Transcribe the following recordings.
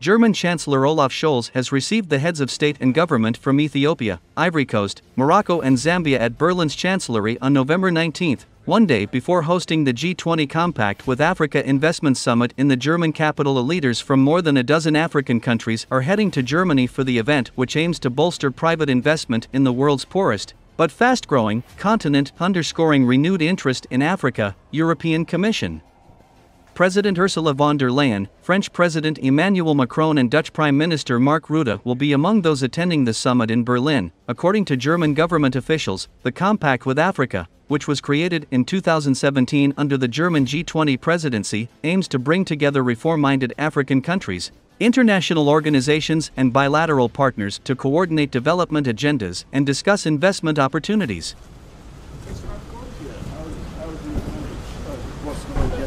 German Chancellor Olaf Scholz has received the heads of state and government from Ethiopia, Ivory Coast, Morocco, and Zambia at Berlin's Chancellery on November 19, one day before hosting the G20 Compact with Africa Investment Summit in the German capital. Leaders from more than a dozen African countries are heading to Germany for the event, which aims to bolster private investment in the world's poorest, but fast growing continent, underscoring renewed interest in Africa, European Commission. President Ursula von der Leyen, French President Emmanuel Macron, and Dutch Prime Minister Mark Rutte will be among those attending the summit in Berlin, according to German government officials. The Compact with Africa, which was created in 2017 under the German G20 presidency, aims to bring together reform minded African countries, international organizations, and bilateral partners to coordinate development agendas and discuss investment opportunities.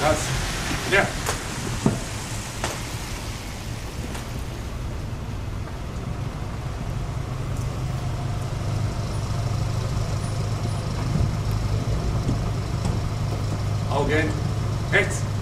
krass. Ja. Augen rechts.